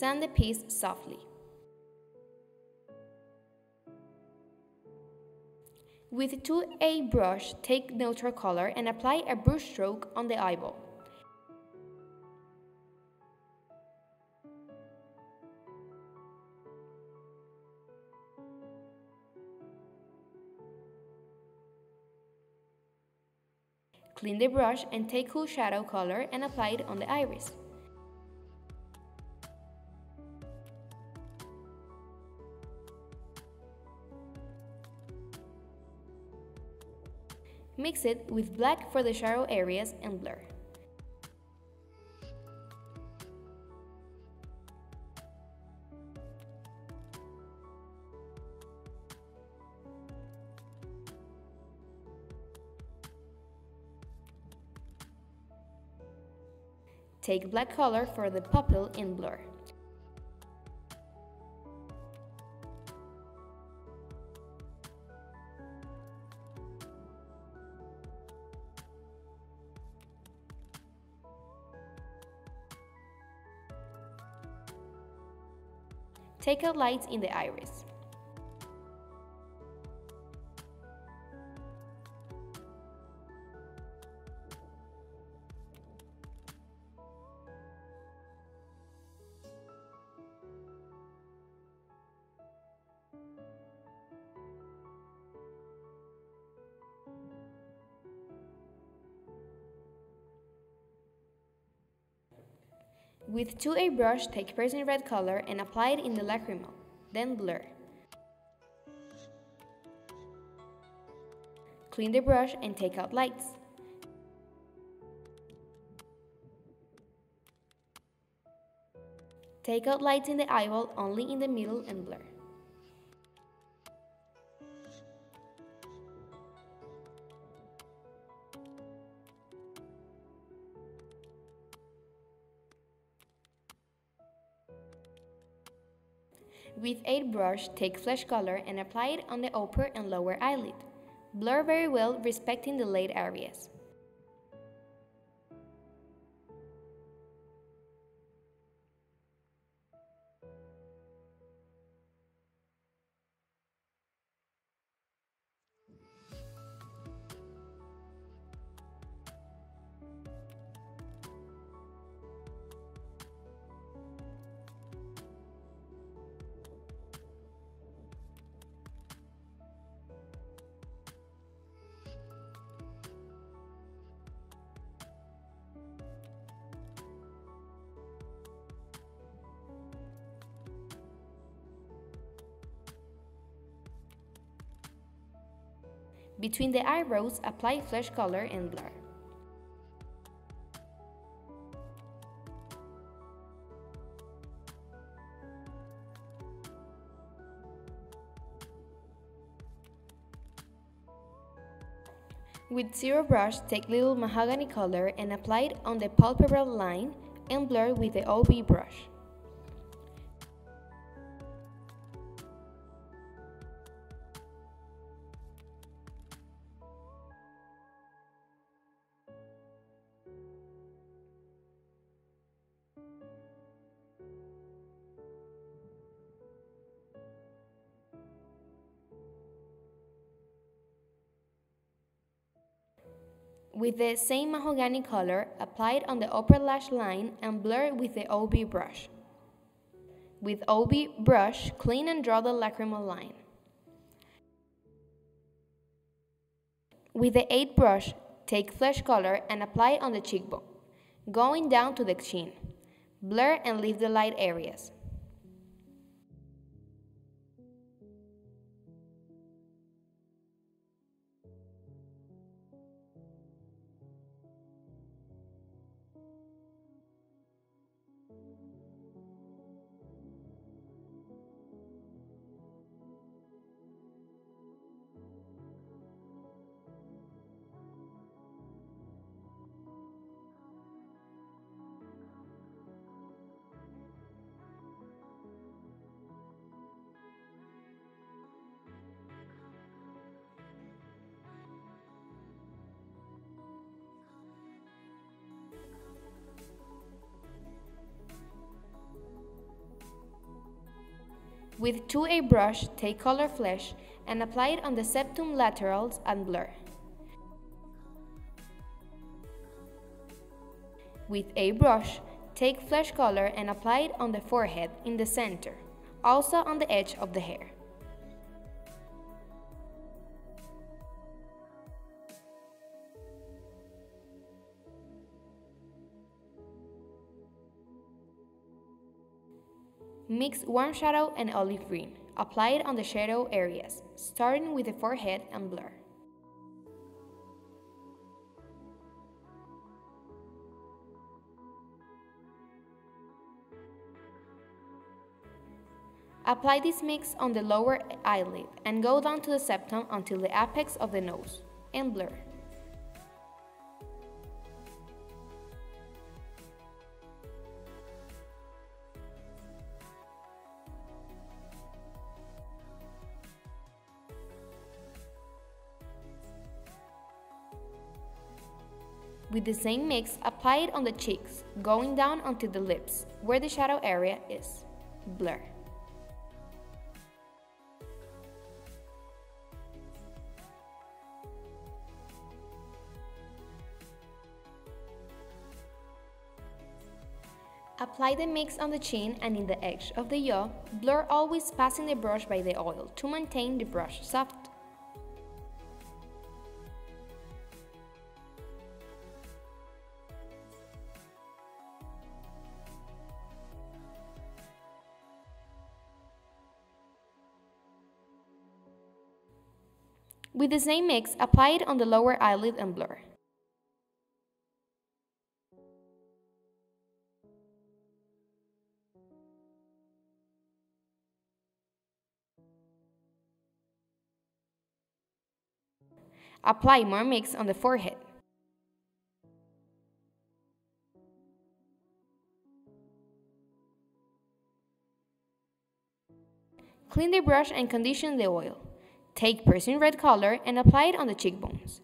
Sand the piece softly. With 2A brush, take neutral color and apply a brush stroke on the eyeball. Clean the brush and take cool shadow color and apply it on the iris. Mix it with black for the shadow areas and blur. Take black color for the pupil in blur. Take out lights in the iris. With 2A brush, take Persian red color and apply it in the lacrimal, then blur. Clean the brush and take out lights. Take out lights in the eyeball only in the middle and blur. With 8 brush, take flesh color and apply it on the upper and lower eyelid. Blur very well respecting the laid areas. Between the eyebrows, apply flesh color and blur. With zero brush, take little mahogany color and apply it on the palpebral line and blur with the OB brush. With the same mahogany color, apply it on the upper lash line and blur with the OB brush. With OB brush, clean and draw the lacrimal line. With the 8 brush, take flesh color and apply it on the cheekbone, going down to the chin. Blur and leave the light areas. With 2A brush, take color flesh and apply it on the septum laterals and blur. With a brush, take flesh color and apply it on the forehead in the center, also on the edge of the hair. Mix warm shadow and olive green. Apply it on the shadow areas, starting with the forehead and blur. Apply this mix on the lower eyelid and go down to the septum until the apex of the nose, and blur. With the same mix, apply it on the cheeks, going down onto the lips, where the shadow area is. Blur. Apply the mix on the chin and in the edge of the jaw, blur always passing the brush by the oil to maintain the brush soft. With the same mix, apply it on the lower eyelid and blur. Apply more mix on the forehead. Clean the brush and condition the oil. Take Persian red color and apply it on the cheekbones.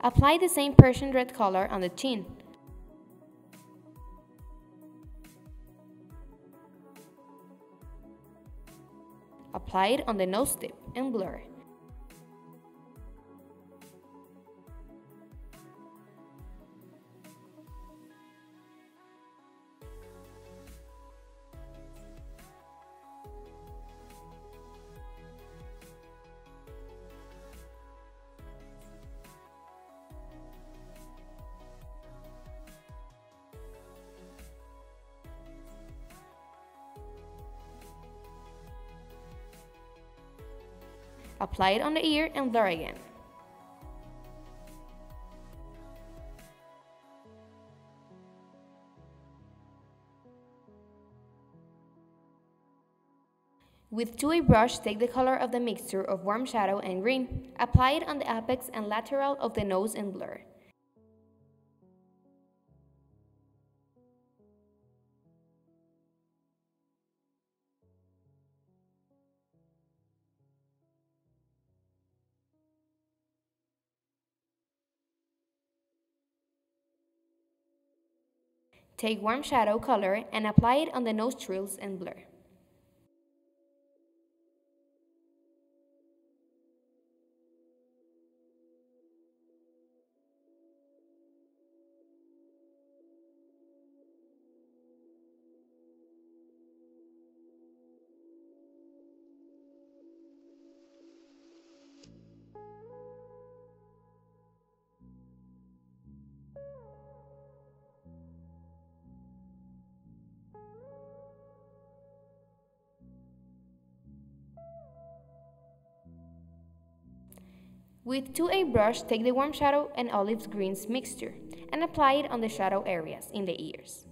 Apply the same Persian red color on the chin. Apply it on the nose tip and blur. Apply it on the ear and blur again. With 2A brush, take the color of the mixture of warm shadow and green. Apply it on the apex and lateral of the nose and blur. Take warm shadow color and apply it on the nostrils and blur. With 2A brush, take the warm shadow and olive greens mixture and apply it on the shadow areas in the ears.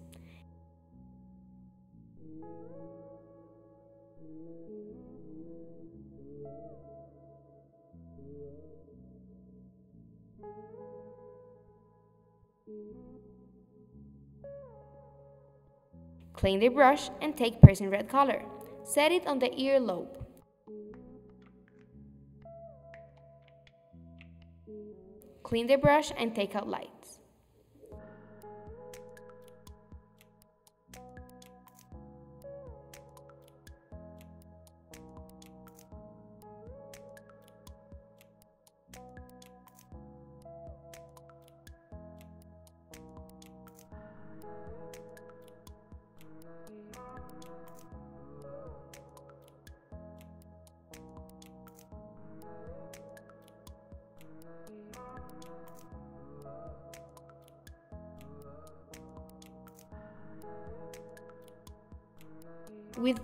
Clean the brush and take Persian red color. Set it on the earlobe. Clean the brush and take out lights.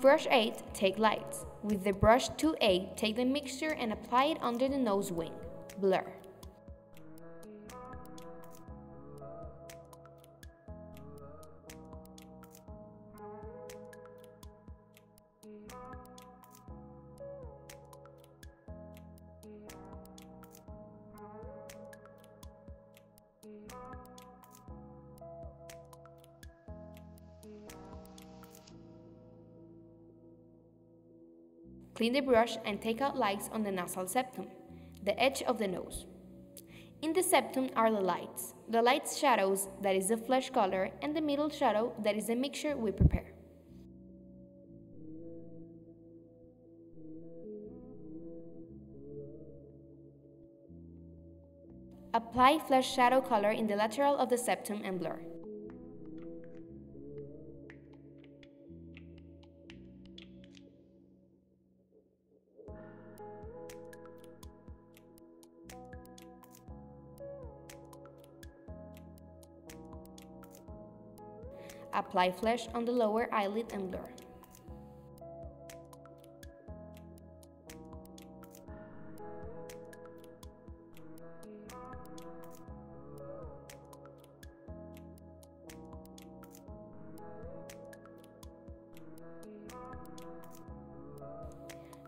Brush 8, take lights. With the brush 2A, take the mixture and apply it under the nose wing. Blur. Clean the brush and take out lights on the nasal septum, the edge of the nose. In the septum are the lights. The light shadows, that is the flesh color, and the middle shadow, that is the mixture we prepare. Apply flesh shadow color in the lateral of the septum and blur. Apply flesh on the lower eyelid and blur.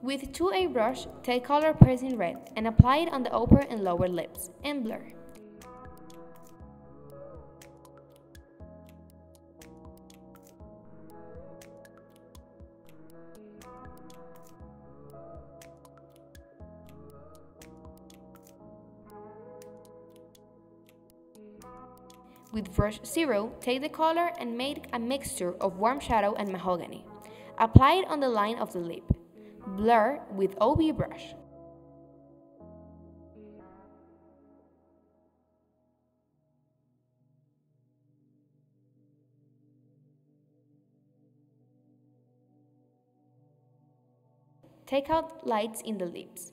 With 2A brush, take color Persian red and apply it on the upper and lower lips, and blur. With brush 0, take the color and make a mixture of warm shadow and mahogany. Apply it on the line of the lip. Blur with OB brush. Take out lights in the lips.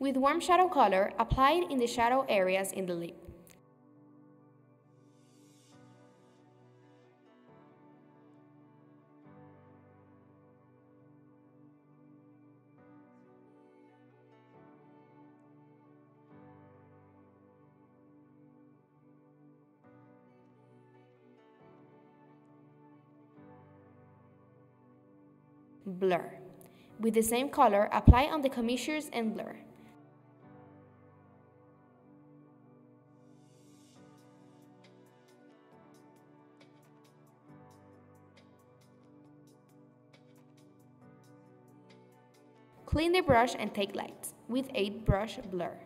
With warm shadow color, applied in the shadow areas in the lip. Blur. With the same color, apply on the commissures and blur. Clean the brush and take lights with 8 brush blur.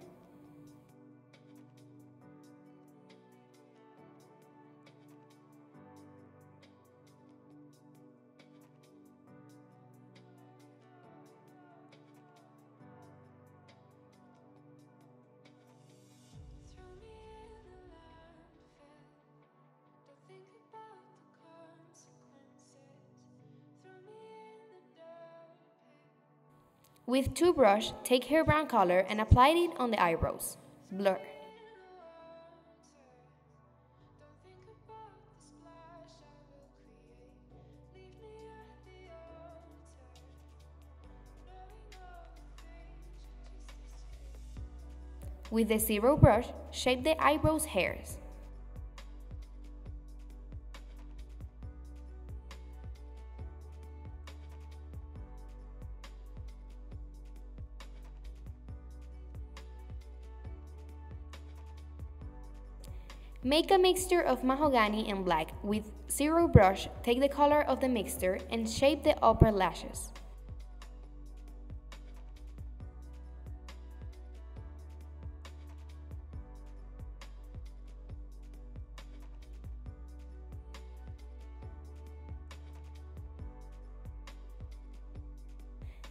With two brush, take hair brown color and apply it on the eyebrows. Blur. With the zero brush, shape the eyebrows hairs. Make a mixture of mahogany and black. With zero brush, take the color of the mixture and shape the upper lashes.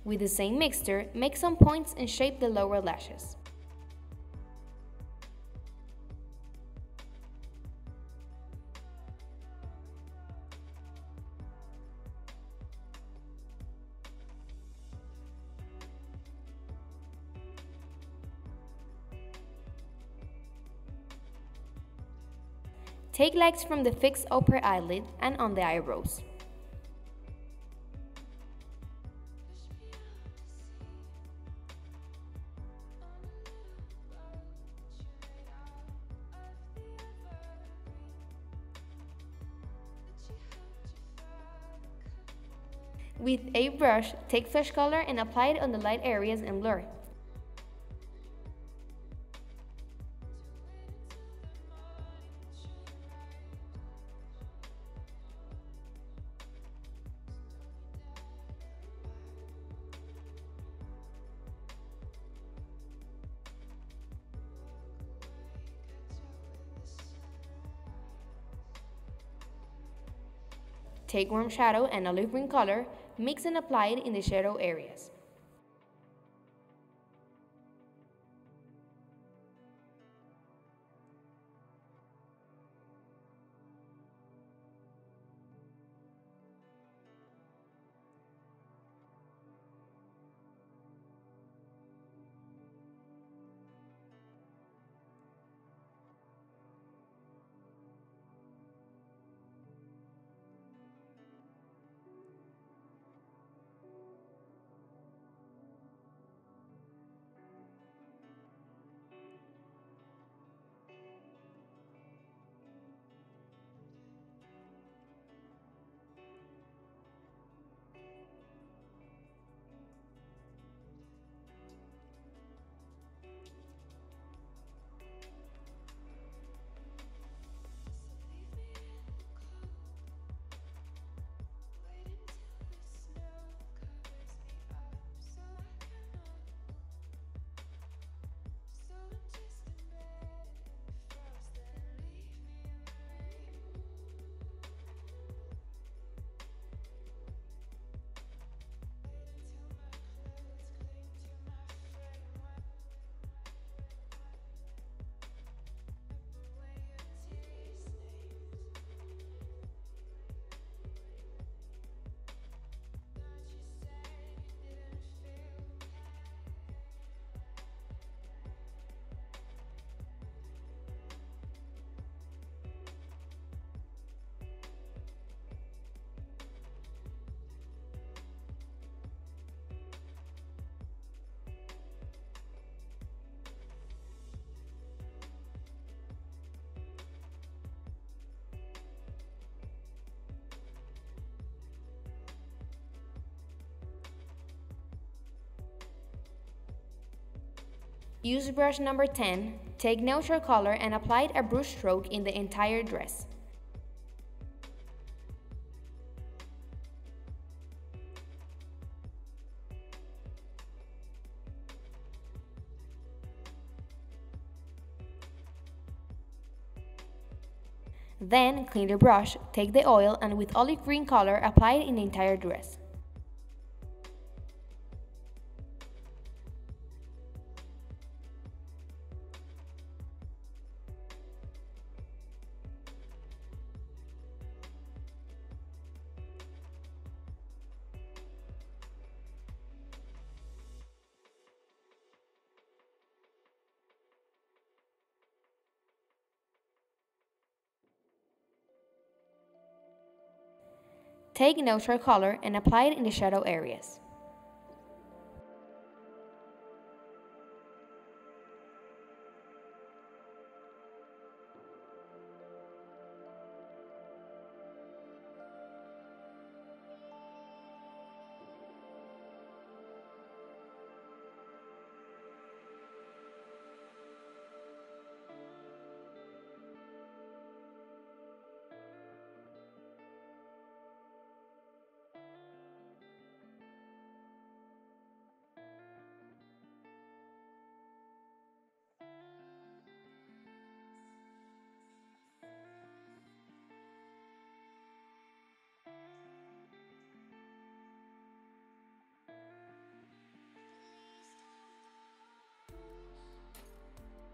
With the same mixture, make some points and shape the lower lashes. Take legs from the fixed upper eyelid and on the eyebrows. With a brush, take flesh color and apply it on the light areas and blur. Take warm shadow and olive green color, mix and apply it in the shadow areas. Use brush number 10, take neutral color and apply a brush stroke in the entire dress. Then, clean the brush, take the oil and with olive green color apply it in the entire dress. Take neutral color and apply it in the shadow areas.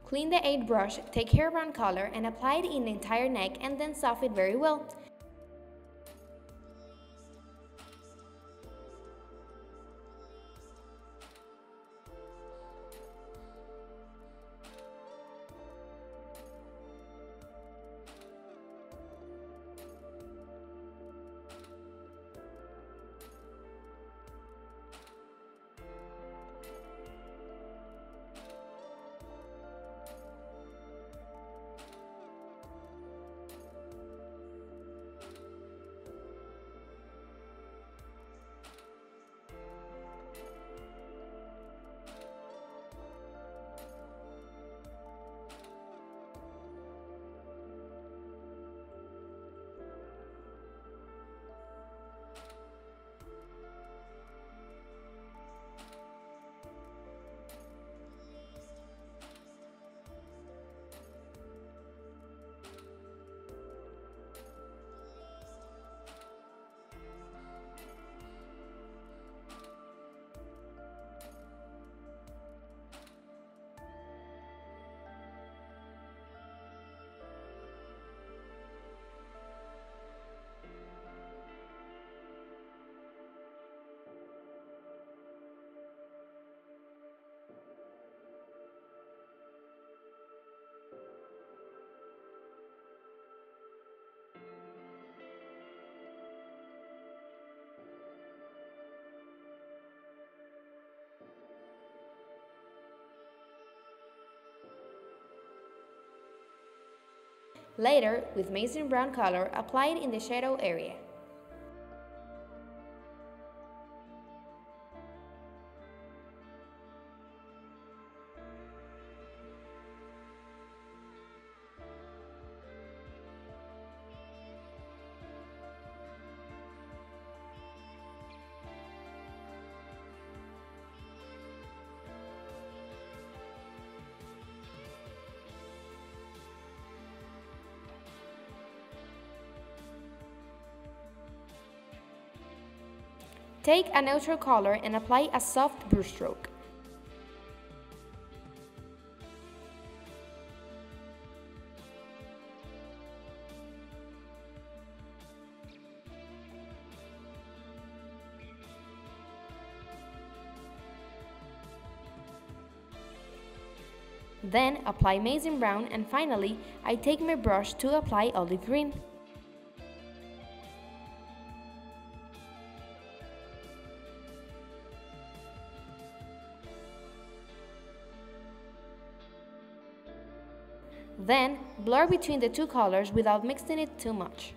Clean the aid brush, take hair brown color and apply it in the entire neck and then soften it very well. Later, with Mason brown color, apply it in the shadow area. Take a neutral color and apply a soft brush stroke. Then apply Mason brown and finally I take my brush to apply olive green. Blur between the two colors without mixing it too much.